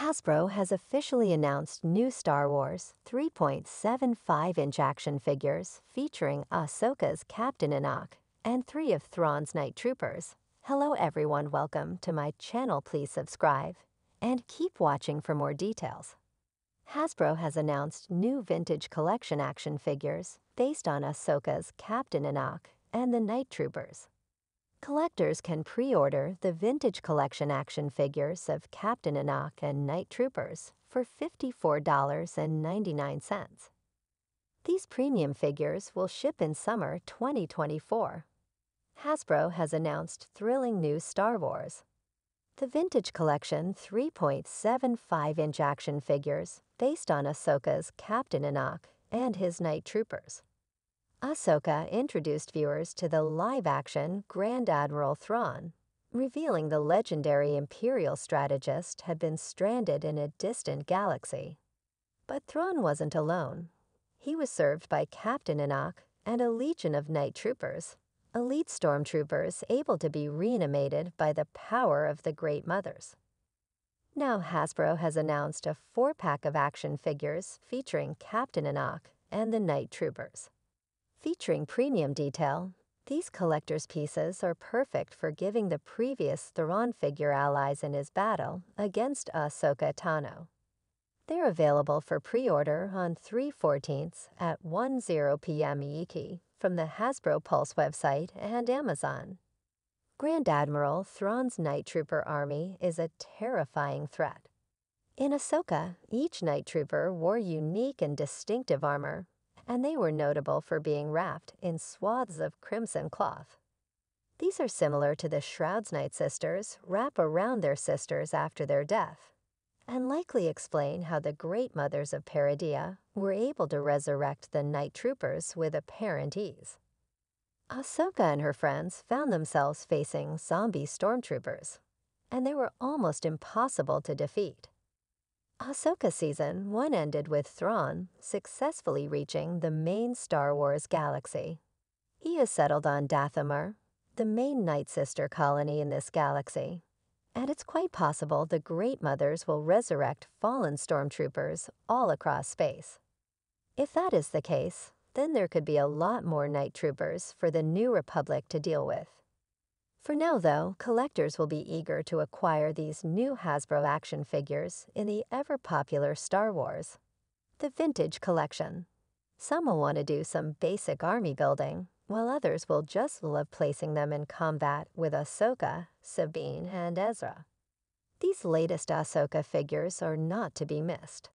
Hasbro has officially announced new Star Wars 3.75 inch action figures featuring Ahsoka's Captain Enoch and three of Thrawn's Night Troopers. Hello everyone, welcome to my channel. Please subscribe and keep watching for more details. Hasbro has announced new vintage collection action figures based on Ahsoka's Captain Enoch and the Night Troopers. Collectors can pre-order the Vintage Collection action figures of Captain Enoch and Night Troopers for $54.99. These premium figures will ship in summer 2024. Hasbro has announced thrilling new Star Wars. The Vintage Collection 3.75-inch action figures based on Ahsoka's Captain Enoch and his Night Troopers. Ahsoka introduced viewers to the live-action Grand Admiral Thrawn, revealing the legendary Imperial strategist had been stranded in a distant galaxy. But Thrawn wasn't alone. He was served by Captain Enoch and a legion of night troopers, elite stormtroopers able to be reanimated by the power of the Great Mothers. Now Hasbro has announced a four-pack of action figures featuring Captain Enoch and the Night Troopers. Featuring premium detail, these collector's pieces are perfect for giving the previous Thrawn figure allies in his battle against Ahsoka Tano. They're available for pre-order on 3/14 at 1:0 p.m. ET from the Hasbro Pulse website and Amazon. Grand Admiral Thrawn's Night Trooper army is a terrifying threat. In Ahsoka, each Night Trooper wore unique and distinctive armor and they were notable for being wrapped in swaths of crimson cloth. These are similar to the Shrouds Night sisters wrap around their sisters after their death, and likely explain how the Great Mothers of Peridea were able to resurrect the Night Troopers with apparent ease. Ahsoka and her friends found themselves facing zombie stormtroopers, and they were almost impossible to defeat. Ahsoka Season 1 ended with Thrawn successfully reaching the main Star Wars galaxy. He has settled on Dathomir, the main Night Sister colony in this galaxy, and it's quite possible the Great Mothers will resurrect fallen stormtroopers all across space. If that is the case, then there could be a lot more Night Troopers for the New Republic to deal with. For now, though, collectors will be eager to acquire these new Hasbro action figures in the ever-popular Star Wars. The Vintage Collection. Some will want to do some basic army building, while others will just love placing them in combat with Ahsoka, Sabine, and Ezra. These latest Ahsoka figures are not to be missed.